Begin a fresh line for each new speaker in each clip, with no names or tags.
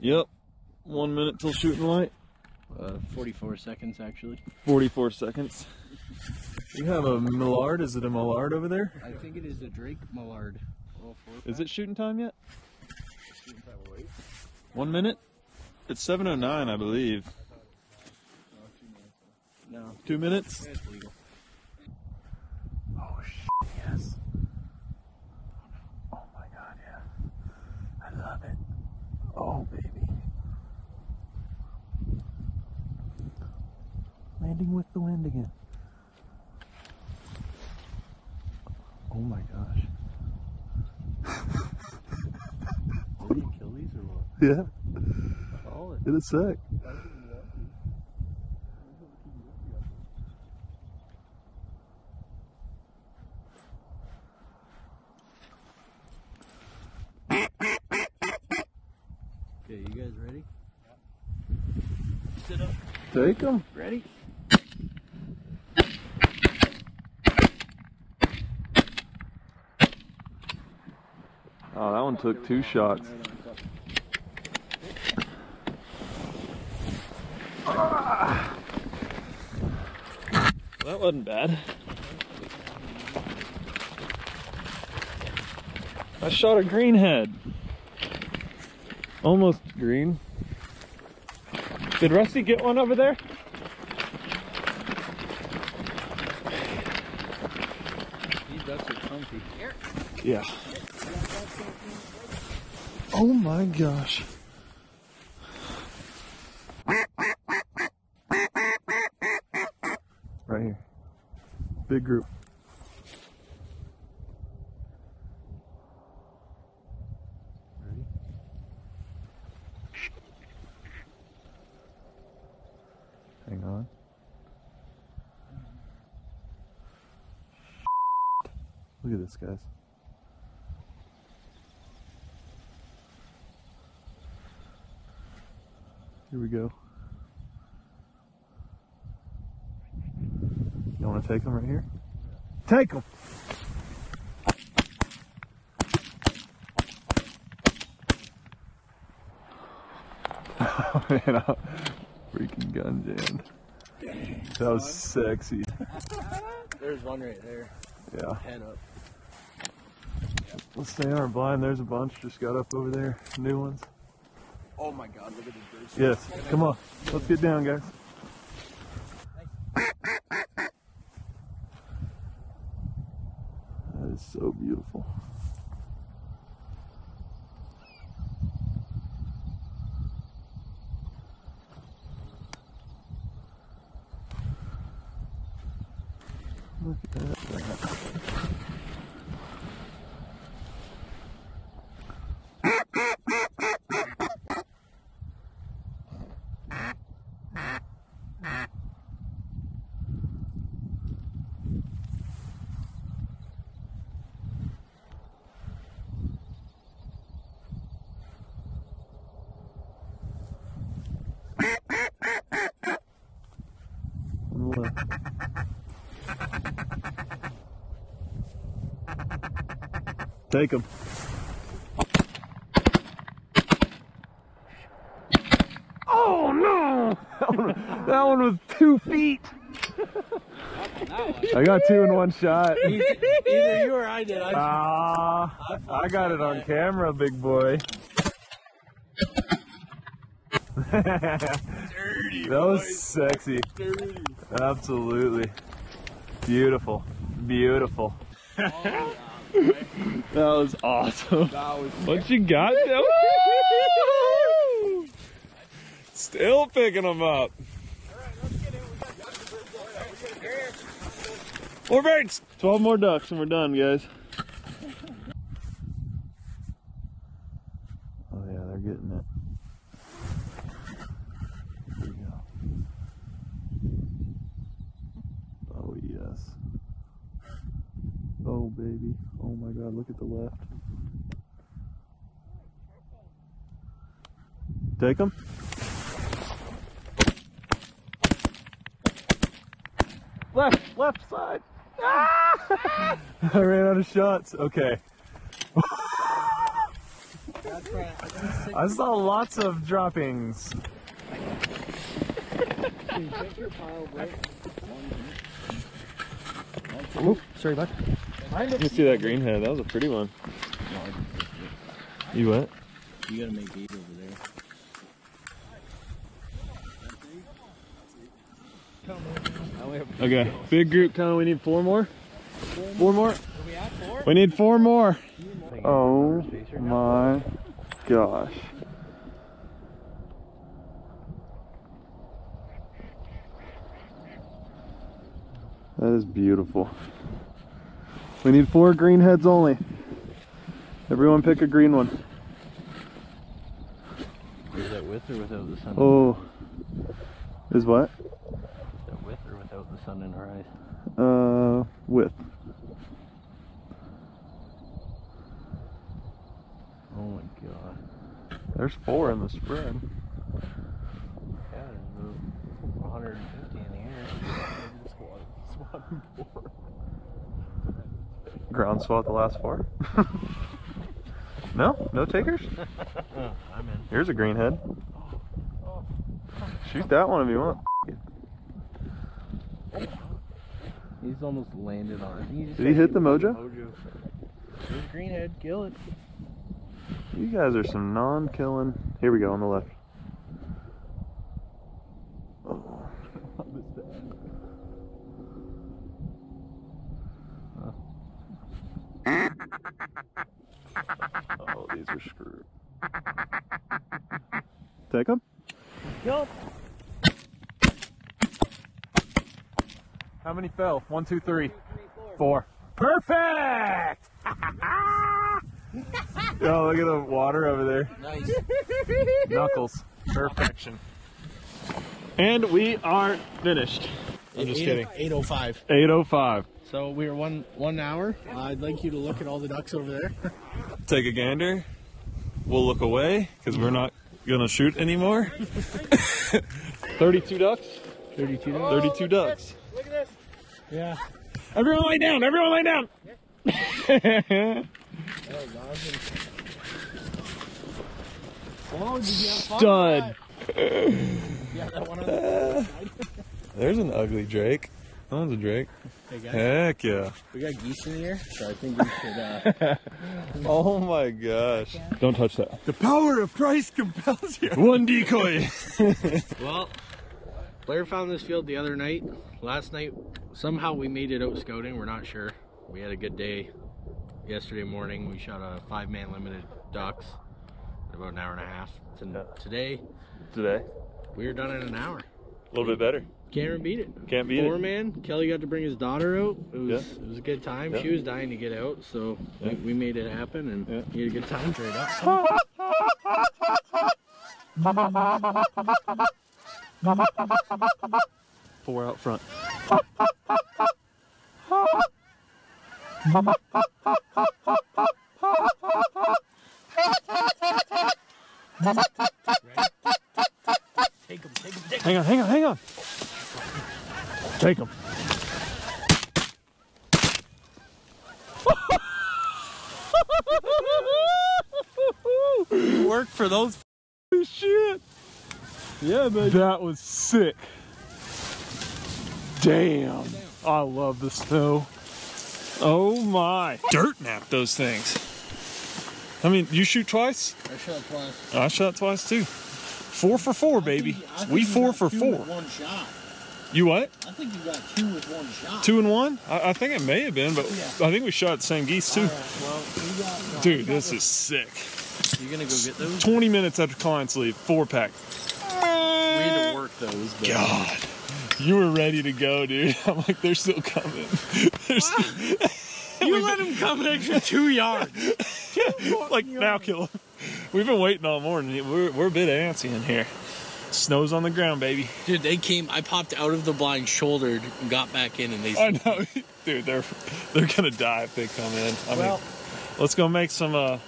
Yep. One minute till shooting light.
Uh, 44 seconds actually.
44 seconds. You have a mallard. Is it a mallard over there?
I think it is a Drake mallard.
Is it shooting time yet? One minute? It's 7.09, I believe.
No,
Two minutes?
it's legal.
Oh, shit, yes. Oh my god, yeah. I love it. Oh, baby. Landing with the wind again. Oh my gosh.
Did you kill these or what?
Yeah,
Solid.
in a.
Okay, you guys ready?
Sit Take them.
Ready?
Oh, that one took two shots. That wasn't bad. I shot a greenhead. Almost green. Did Rusty get one over there?
These ducks are comfy.
Yeah. Oh my gosh. Right here. Big group. Hang on. Look at this, guys. Here we go. Want to take them right here? Take them! Man, I'm freaking gun jammed. That was sexy.
There's one right there.
Yeah.
Head up.
Let's stay on our blind. There's a bunch just got up over there. New ones.
Oh my god, look at the birds.
Yes. Come on. Let's get down, guys. That is so beautiful. Look at that. One left. Take them. Oh no! That one, that one was two feet. I got two in one shot.
Either you or I did. I
Ah, I got it on camera, big boy. that was sexy. Absolutely. Beautiful. Beautiful. that was awesome.
That was
What you got? Still picking them up. More birds. 12 more ducks and we're done, guys. Oh yeah, they're getting it. Here we go. Oh yes. Oh baby. Oh my god, look at the left. Take them. Left, left side. Ah! I ran out of shots. Okay.
I got six.
I saw lots of droppings.
Check your pile.
Ooh, sorry, bud. Let me see that green head. That was a pretty one. You what?
You gotta make eight over there.
Okay, big group coming. We need four more. Four more. We need four more. Oh my gosh. That is beautiful. We need four green heads only. Everyone pick a green one.
Is that with or without the sun?
Oh. Is what?
Is that with or without the sun in our eyes?
Uh, with.
Oh my god.
There's four in the spread.
Yeah, there's about 150 in the air.
Ground swat the last four. no? No takers?
I'm in.
Here's a green head. Shoot that one if you want.
He's almost landed on it. just
Did he hit the mojo?
Mojo. There's greenhead. Kill it.
You guys are some non-killing. Here we go on the left. Oh. Oh. oh, these are screwed. Take them.
Kill it.
How many fell? One, two, three, four. Perfect! oh, look at the water over there.
Nice.
Knuckles. Perfection. And we are finished. I'm just oh kidding.
805.
805.
So we are one one hour. Uh, I'd like you to look at all the ducks over there.
Take a gander. We'll look away because we're not going to shoot anymore. 32 ducks.
32 ducks.
32 ducks. Look at this.
Yeah.
Everyone lay down. Everyone lay down.
Oh, did you have fun?
Stud.
Yeah, that one on the
There's an ugly drake. That one's a drake.
Hey guys,
Heck yeah.
we got geese in here, so I think we should. Uh,
Oh my gosh. Don't touch that.
The power of Christ compels you.
One decoy.
well, Blair found this field the other night. Last night, somehow we made it out scouting. We're not sure. We had a good day. Yesterday morning, we shot a five-man limited ducks. in About an hour and a half. To-
Yeah.
Today,
Today.
we were done in an hour.
A little bit better.
Can't beat it.
Can't beat
Four
it.
man. Kelly got to bring his daughter out. It was
Yeah.
it was a good time.
Yeah.
She was dying to get out, so
Yeah.
we, we made it happen and
Yeah.
he had a good time. Straight up.
Four out front.
Take him, take him, take him.
Hang on, hang on, hang on. Take him.
Work for those.
Shit.
Yeah, but
That was sick. Damn. I love the snow. Oh my. Dirt nap those things. I mean, you shoot twice?
I shot twice.
I shot twice too. Four for four, baby. We four for four.
one shot.
You what?
I think you got two with one shot.
Two and one? I, I think it may have been, but
Yeah.
I think we shot the same geese too.
well, got. no,
Dude, this is sick.
You gonna go get those?
20 minutes after clients leave, four pack.
We had to work those. But
God. You were ready to go, dude. I'm like, they're still coming. They're still,
You let them come an extra two yards.
like, now kill them. We've been waiting all morning. We're, we're a bit antsy in here. Snow's on the ground, baby.
Dude, they came. I popped out of the blind, shouldered, and got back in, and they.
I know. Dude, they're they're gonna die if they come in. I
Well-
mean, let's go make some uh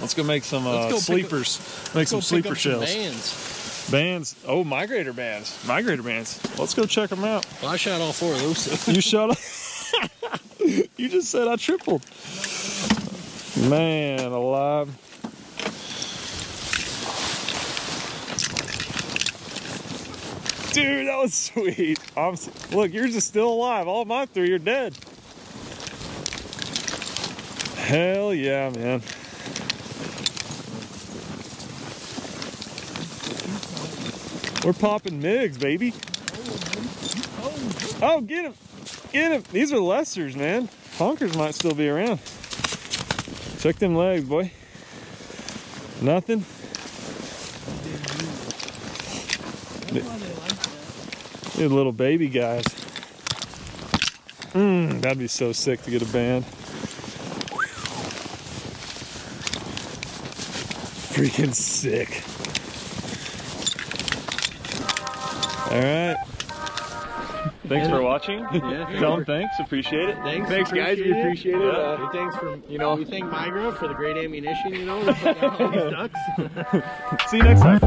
Let's go make some uh,
Let's go pick
sleepers. Make some sleeper
up some
shells.
bands.
Bands. Oh, migrator bands. Migrator bands. Let's go check them out.
Well, I shot all four of those.
You shut up. you just said I tripled. Man, alive. Dude, that was sweet. I'm, look, yours is still alive. All my three are dead. Hell yeah, man. We're popping MIGs, baby. Oh, get him. Get him. These are lessers, man. Honkers might still be around. Check them legs, boy. Nothing. They're little baby guys. Mmm, that'd be so sick to get a band. Freaking sick. All right. Thanks for watching.
Yeah.
Tell them thanks. Appreciate it.
Thanks,
Thanks, guys. We appreciate it.
Yeah.
Uh,
Hey, thanks for
you know-
we thank Migra for the great ammunition. You know, to put down all these ducks.
see you next time.